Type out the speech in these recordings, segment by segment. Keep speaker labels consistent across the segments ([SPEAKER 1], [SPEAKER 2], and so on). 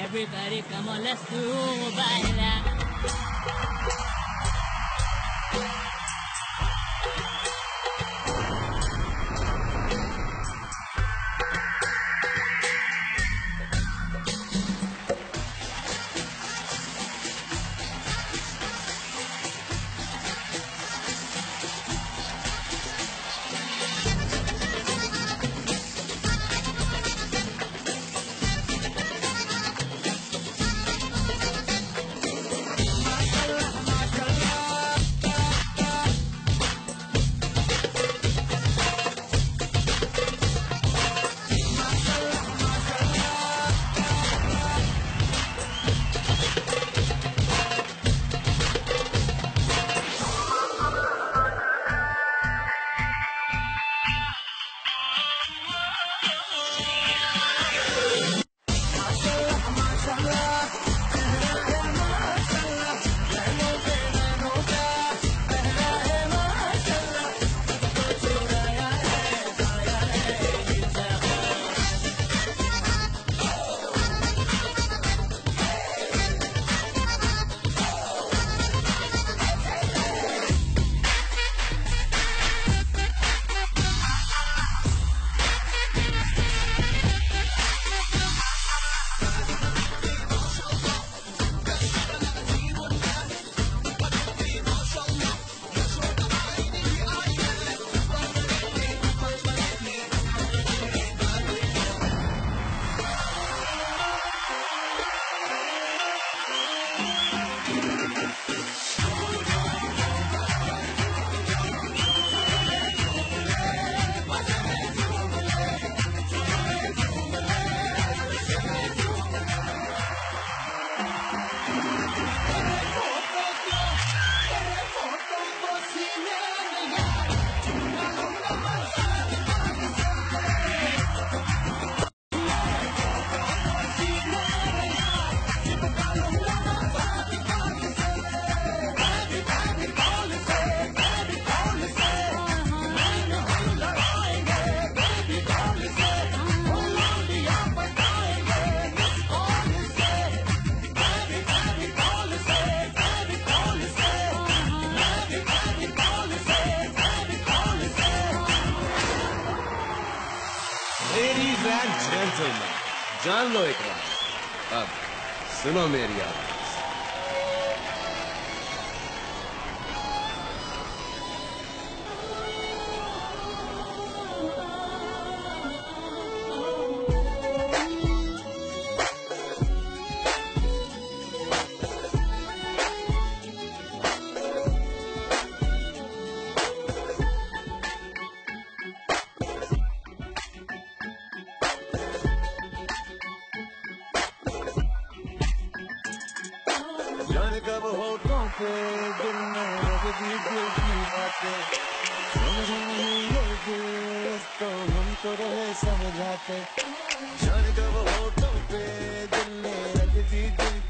[SPEAKER 1] Everybody come on, let's do baila.
[SPEAKER 2] And gentleman जान लो एक बार अब सुनो मेरी आवाज़
[SPEAKER 3] जाने कब होठों पे में रख दी दिल की बातें। समझ नहीं ये दिल तो हम तो रहे समझाते। जाने कब होठों पे दिल लग दी दिल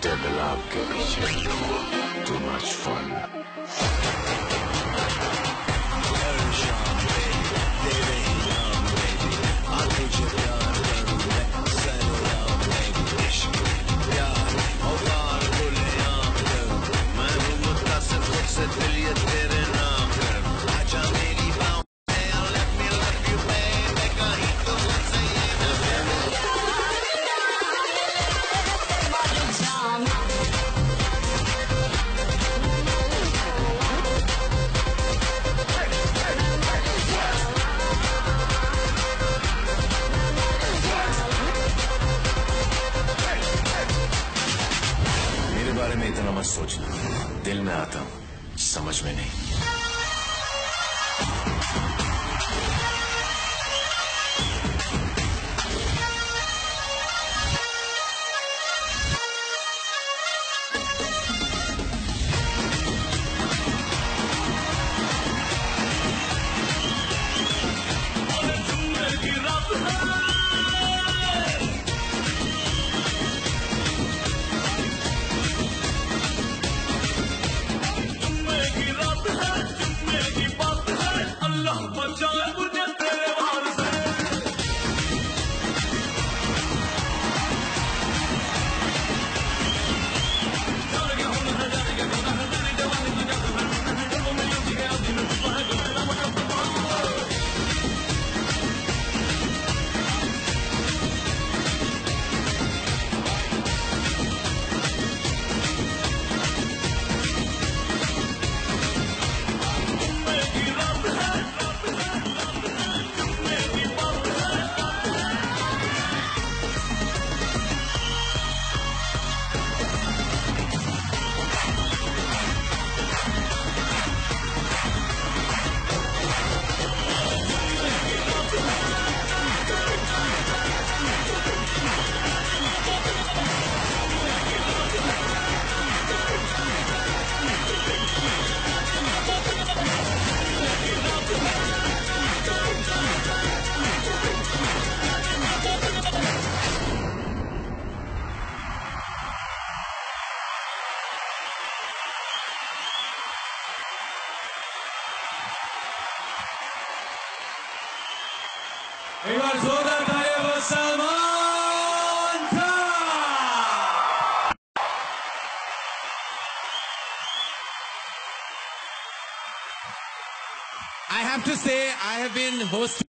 [SPEAKER 4] Deadlock. Too much fun.
[SPEAKER 3] में इतना मत
[SPEAKER 1] सोचना दिल में आता हूँ समझ में नहीं।
[SPEAKER 4] I have to say, I have been hosting.